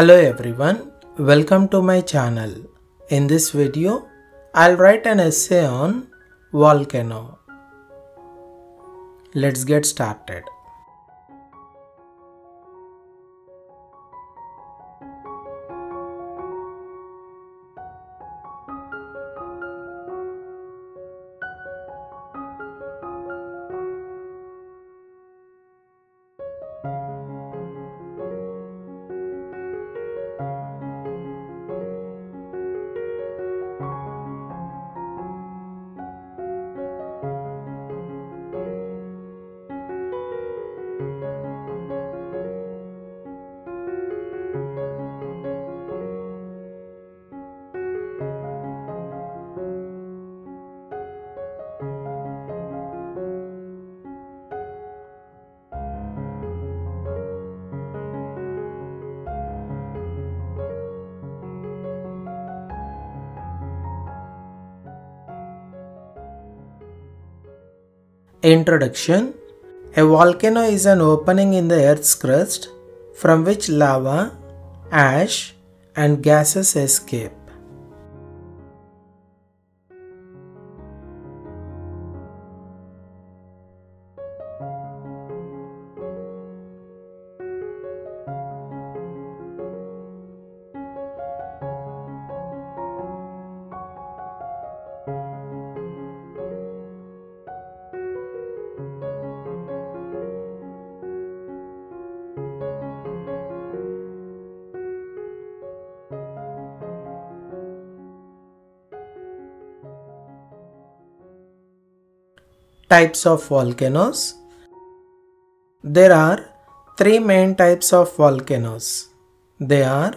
Hello everyone, welcome to my channel. In this video, I'll write an essay on volcano. Let's get started. Introduction A volcano is an opening in the earth's crust from which lava, ash, and gases escape. Types of volcanoes There are three main types of volcanoes. They are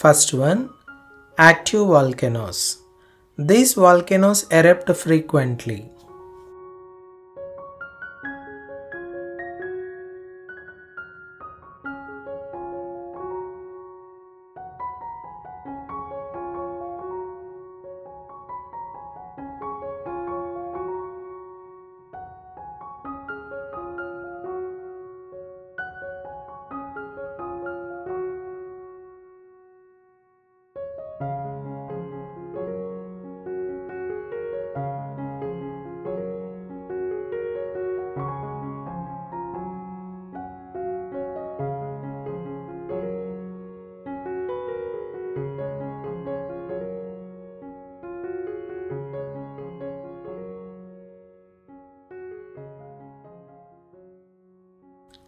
First one active volcanoes. These volcanoes erupt frequently.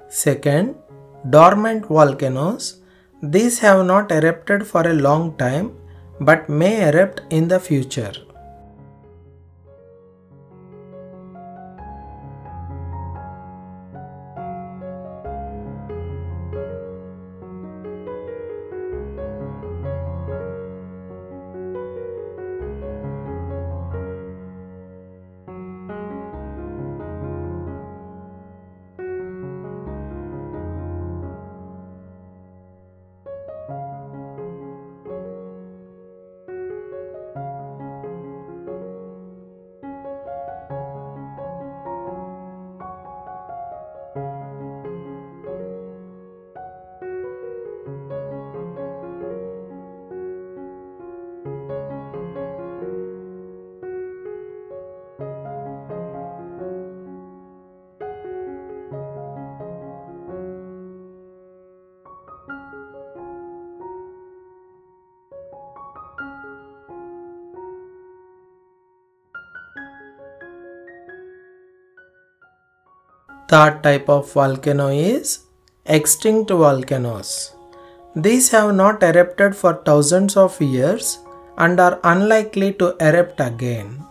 Second, dormant volcanoes. These have not erupted for a long time but may erupt in the future. Third type of volcano is extinct volcanoes. These have not erupted for thousands of years and are unlikely to erupt again.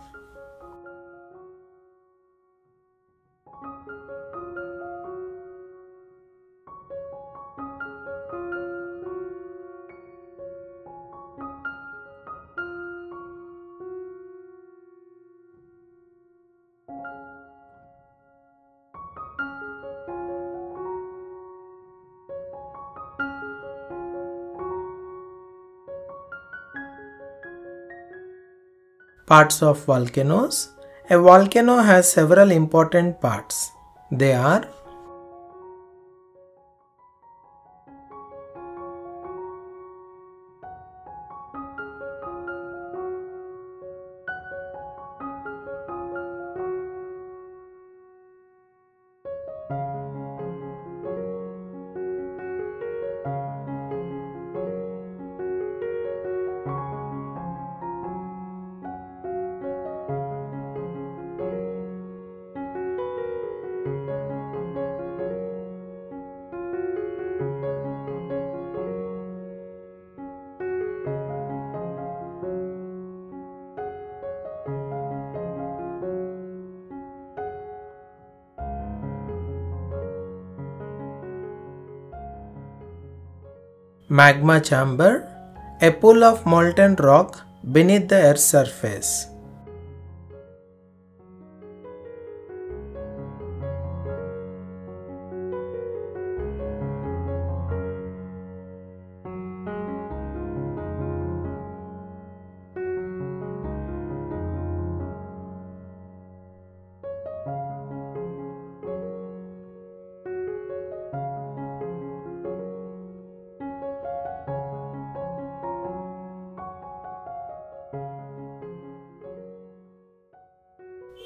Parts of volcanoes. A volcano has several important parts. They are Magma chamber, a pool of molten rock beneath the Earth's surface.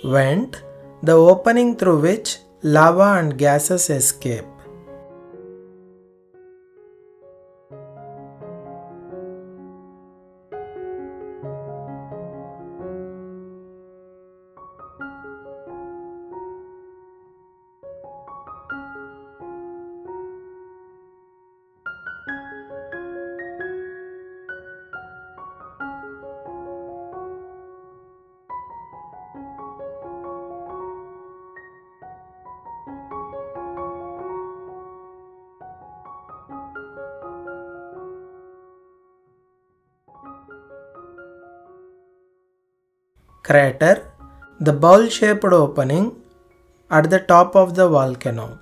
Vent, the opening through which lava and gases escape. Crater, the bowl shaped opening at the top of the volcano.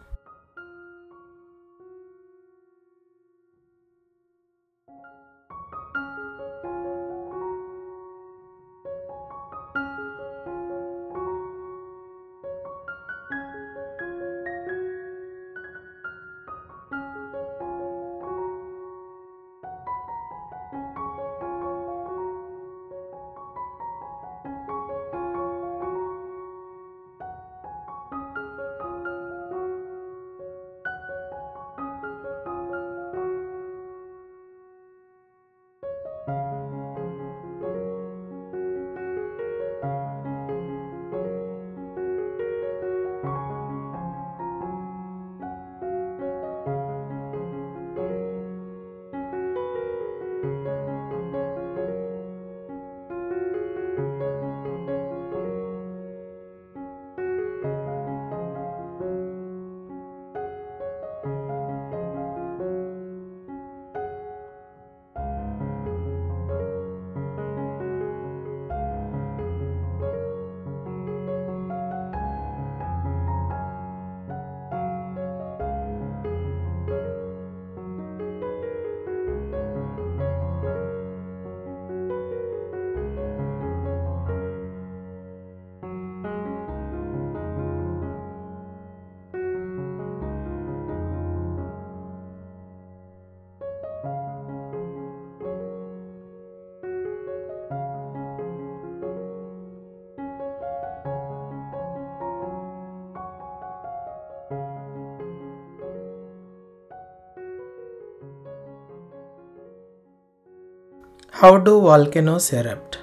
How do volcanoes erupt?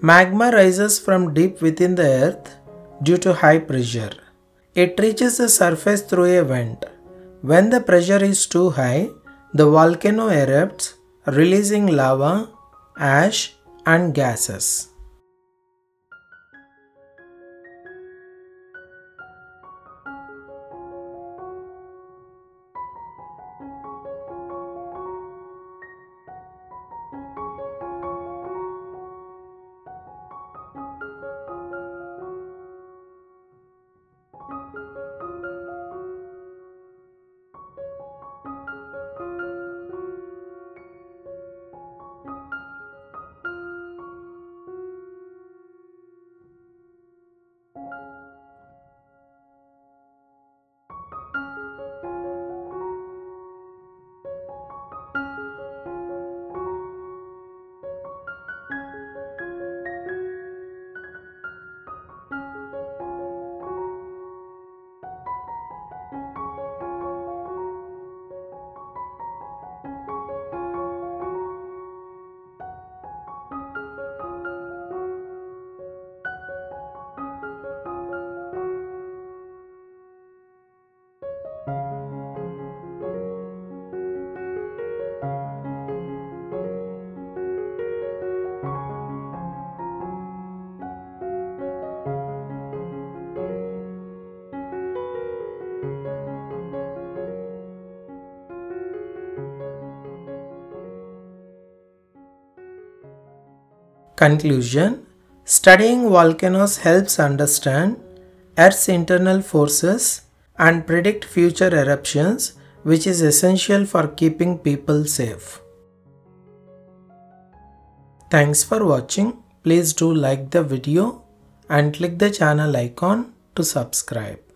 Magma rises from deep within the earth due to high pressure. It reaches the surface through a vent. When the pressure is too high, the volcano erupts, releasing lava, ash, and gases. Conclusion Studying volcanoes helps understand Earth's internal forces and predict future eruptions, which is essential for keeping people safe. Thanks for watching. Please do like the video and click the channel icon to subscribe.